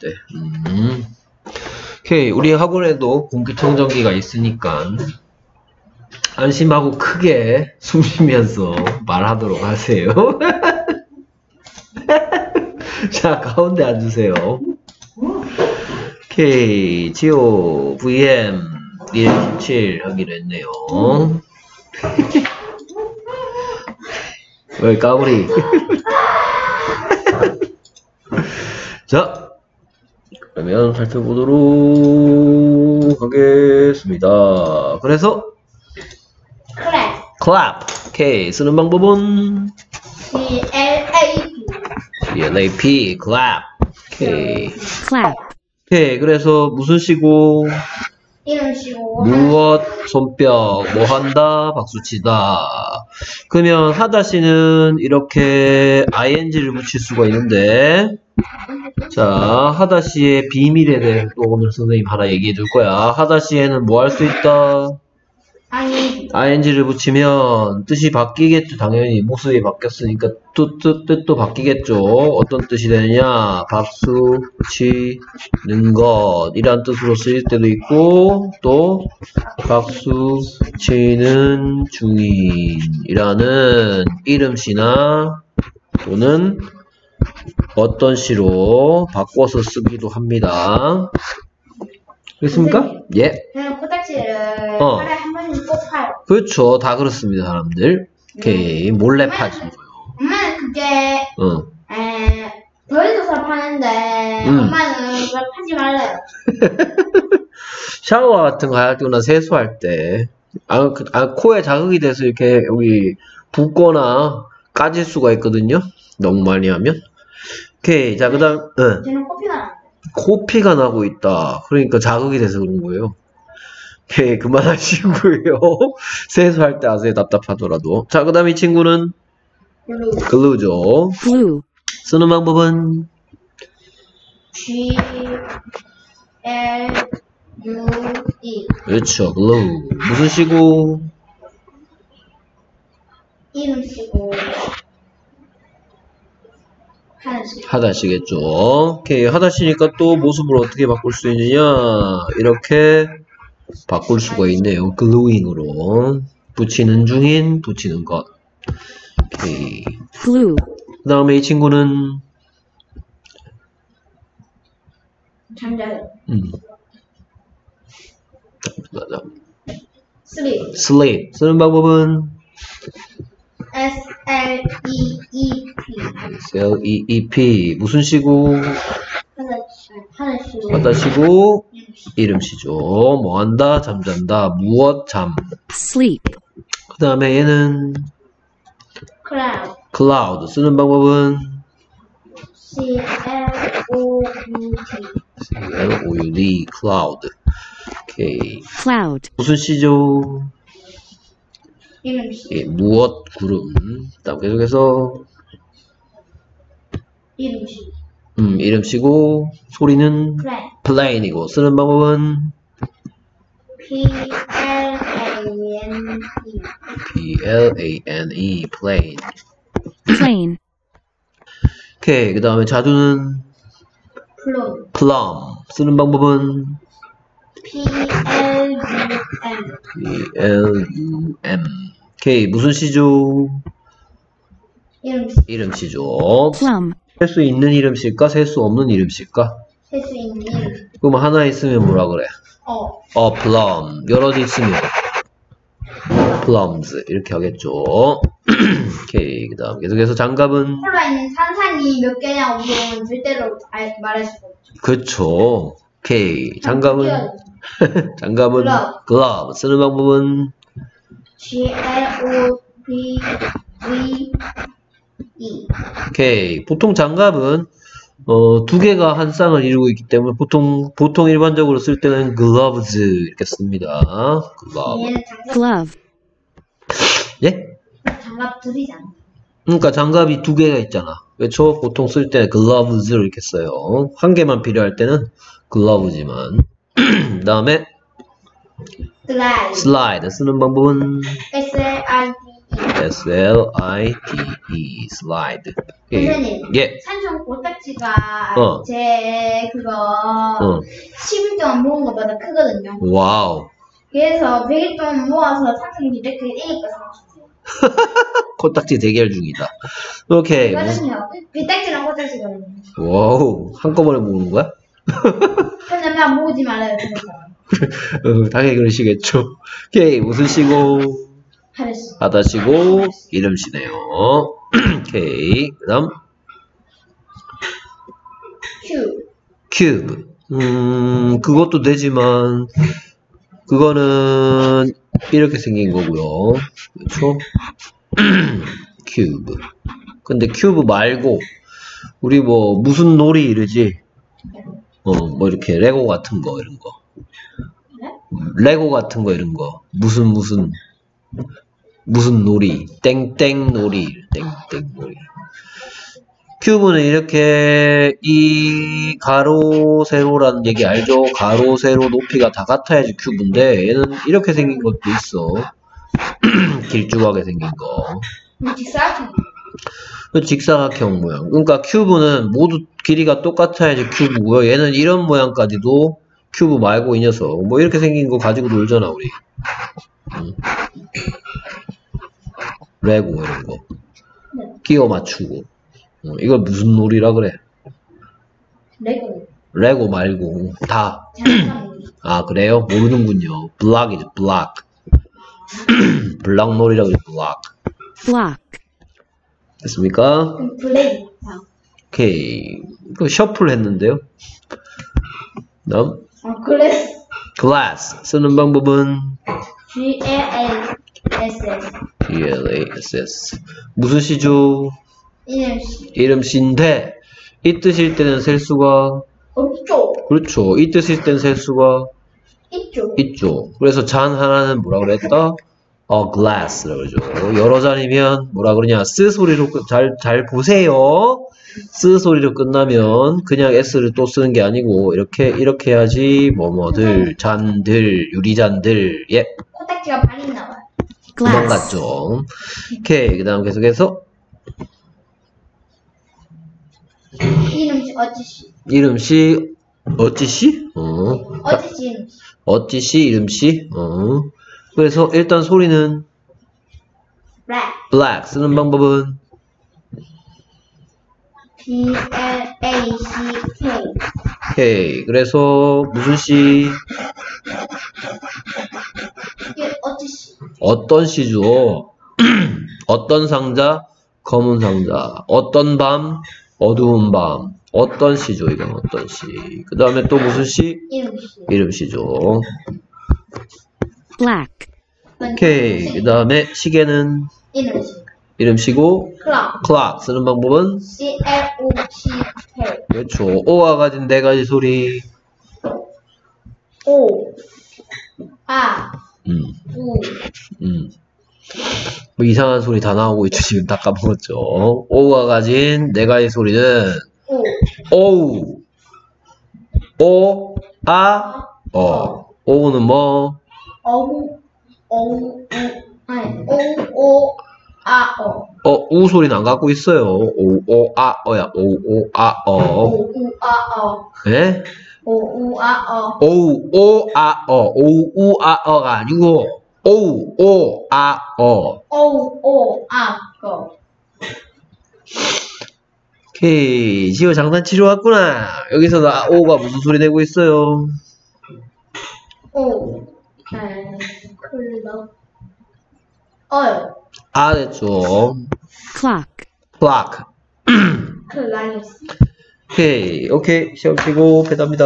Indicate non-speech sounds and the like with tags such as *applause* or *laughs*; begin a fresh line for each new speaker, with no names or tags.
때. 음. 오케이. 우리 학원에도 공기청정기가 있으니까 안심하고 크게 *laughs* 숨 쉬면서 말하도록 하세요. *laughs* 자, 가운데 앉으세요. 오케이. 지오 VM 117 하기로 했네요. *laughs* 왜 까불이? 자, 그러면 살펴보도록 하겠습니다. 그래서 clap, 오케이 쓰는 방법은?
C L A P.
CLAP, clap, 오케이.
clap,
오케이, 그래서 무슨 시고?
이름 쓰고.
무엇 손뼉 뭐 한다? 박수치다. 그러면 하다시는 이렇게 ing를 붙일 수가 있는데 자 하다시의 비밀에 대해 또 오늘 선생님 하나 얘기해 줄 거야. 하다시에는 뭐 할 수 있다?
아니
ing를 붙이면 뜻이 바뀌겠죠 당연히. 모습이 바뀌었으니까 뜻, 뜻, 뜻도 바뀌겠죠. 어떤 뜻이 되느냐? 박수 치는 것. 이란 뜻으로 쓰일 때도 있고 또 박수 치는 중인이라는 이름시나 또는 어떤 시로 바꿔서 쓰기도 합니다 됐습니까? 예
저는 코딱지를
어.
하루에 한 번씩 꼭 파요
그렇죠. 다 그렇습니다, 사람들. 오케이. 몰래 파지 거요.
엄마는 그게
어.
에 보여줘서 파는데
음.
엄마는 그걸 파지 말래요 *laughs*
샤워 같은 거 할 때나 세수할 때, 아, 그, 아, 코에 자극이 돼서 이렇게 여기 붓거나 까질 수가 있거든요. 너무 많이 하면. 오케이. 자, 그 다음, 응.
저는 코피가 나
코피가 나고 있다. 그러니까 자극이 돼서 그런 거예요. 오케이. 그만하시고요. *laughs* 세수할 때 아세요. 답답하더라도. 자, 그 다음 이 친구는 blue glue죠.
glue,
쓰는 방법은
G L U E
그렇죠. glue. 무슨 시고?
이름 쓰고
하다시겠죠. 오케이. 하다시니까 또 모습을 어떻게 바꿀 수 있느냐. 이렇게 바꿀 수가 있네요. gluing으로. 붙이는 중인, 붙이는 것. 오케이.
glue,
그 다음에 이 친구는,
잠자요
음,
sleep
sleep. 쓰는 방법은
S L E
L-E-E-P. 무슨 시고?
하나씩 하나씩
하다시고, 이름시죠. 뭐 한다, 잠잔다, 무엇, 잠.
sleep,
그 다음에 얘는
cloud
cloud. 쓰는 방법은
C L O U T
C-L-O-U-D, cloud. 오케이.
cloud,
무슨 시죠?
이름 쓰고
예, 무엇, 구름. 다음 계속해서,
이름
음, 이름 시고, 소리는 plain이고, 쓰는 방법은
P L A N E
P-L-A-N-E, plain.
plain,
오케이. 그 다음에 자두는
plum
plum. 쓰는 방법은
P L U M
P-L-U-M. 오케이. 무슨 시죠?
이름 쓰고
이름 시죠.
plum,
셀 수 있는 이름 실까? 셀 수 없는 이름 실까?
할수 있는 이름
그럼 하나 있으면 뭐라 그래?
어
어, plum. 여러 개 있으면 plums 이렇게 하겠죠. *clears throat* 오케이. 그다음 계속해서 장갑은
콜라 있는 산산이 몇 개냐고 물어보면 절대로 알, 말할 수가 없죠
그쵸. 오케이. 장갑은 *laughs* 장갑은
glove.
glove. 쓰는 방법은
G L O V V E
오케이. 보통 장갑은 어, 두 개가 한 쌍을 이루고 있기 때문에 보통 보통 일반적으로 쓸 때는 gloves 이렇게 씁니다. glove.
장갑
glove,
예?
장갑 둘이잖아
그러니까 장갑이 두 개가 있잖아. 그렇죠? 보통 쓸 때는 gloves 이렇게 써요. 한 개만 필요할 때는 gloves지만. 그 다음에
슬라이드
slide 쓰는 방법은
S L I D
S-L-I-D-E, slide. 오케이.
선생님.
예,
산청 코딱지가
어.
제 그거
어,
10일 동안 모은 것보다 크거든요.
wow.
그래서 100일 동안 모아서 삼성 디렉트 1위 거 사주세요.
코딱지 대결 중이다. 오케이. 무슨-
이거는요. 비딱지랑 코딱지거든요.
wow. 한꺼번에 모으는 거야? *laughs*
그냥 나 모으지 말아요. *laughs*
어, 당연히 그러시겠죠. 오케이. 무슨 시고? 바다시고, 이름시네요. *clears throat* 오케이. 그 다음,
큐.
큐브. 음, 그것도 되지만, 그거는 이렇게 생긴 거고요. 그렇죠? *clears throat* 큐브. 근데 큐브 말고, 우리 뭐, 무슨 놀이 이러지? 어, 뭐 이렇게 레고 같은 거, 이런 거. 레고 같은 거, 이런 거. 무슨, 무슨, 무슨 놀이. 땡땡 놀이. 땡땡 놀이. 큐브는 이렇게 이 가로 세로라는 얘기 알죠? 가로 세로 높이가 다 같아야지 큐브인데 얘는 이렇게 생긴 것도 있어. *clears throat* 길쭉하게 생긴 거.
직사각형.
그 직사각형 모양. 그러니까 큐브는 모두 길이가 똑같아야지 큐브고요. 얘는 이런 모양까지도 큐브 말고 이 녀석 뭐 이렇게 생긴 거 가지고 놀잖아 우리. 응. 레고 이런 거. 끼워 맞추고. 어, 이걸 무슨 놀이라 그래?
레고.
레고 말고 다.
장난감.
아 그래요? 모르는군요. block이죠 block. *clears throat* 블락 놀이라고 그래 블락.
block,
됐습니까?
아,
오케이. 그 셔플 했는데요. 다음
어, 그래.
glass 쓰는 방법은
G L A S S.
GLASS 무슨 시죠?
이름
시인데 이 뜻일 때는 셀 수가
없죠.
그렇죠. 이 뜻일 때는 셀 수가
있죠.
있죠. 그래서 잔 하나는 뭐라 그랬다? 어, glass라고 그러죠. 여러 잔이면 뭐라 그러냐? 쓰 소리로 끝- 잘, 잘 보세요. 쓰 소리로 끝나면 그냥 s를 또 쓰는 게 아니고 이렇게 이렇게 해야지 뭐뭐들 잔들 유리잔들. 예.
코딱지가 많이
glass,
같죠. 오케이. 그 다음 계속해서
이름씨 어찌씨.
이름씨 어찌씨? 어.
어찌씨 이름씨.
어찌씨 이름씨? 어. 그래서 일단 소리는
Black.
black 쓰는 방법은
B L A C K.
오케이. 그래서 무슨 씨?
이게 어찌씨.
어떤 씨죠? *clears throat* 어떤 상자? 검은 상자. 어떤 밤? 어두운 밤. 어떤 씨죠? 이건 어떤 씨. 그 다음에 또 무슨 씨?
이름씨.
이름 씨죠.
black,
오케이. 그 다음에 시계는
이름씨.
이름 씨고
Clock.
clock 쓰는 방법은
C L O C K.
그렇죠. 오와 가진 네 가지 소리.
O. 아.
음,
우.
음. 뭐 이상한 소리 다 나오고 있죠. 지금 다 까먹었죠. O가 가진 네 가지 소리는
오.
오우, 오, 아, 어. 오는 뭐?
어우. 어우. 우. 아니. 오. 오. 아. 어.
어, 우 소리는 안 갖고 있어요. 오, 오, 아, 어야. 오, 오, 아, 어.
오. 우. 아. 어.
예?
오. 우. 아. 어.
오우, 오, 아, 어. 오우, 우, 아, 어가 아니고, 오우, 오, 아, 어.
오. 오. 아. 거.
오케이. 지호 장난 치러 왔구나. 여기서 나 오가 무슨 소리 내고 있어요?
오. 네. 클럽. 어요.
아, 됐죠.
clock,
clock.
클라이스.
오케이. 오케이. 시험 치고, 배답니다.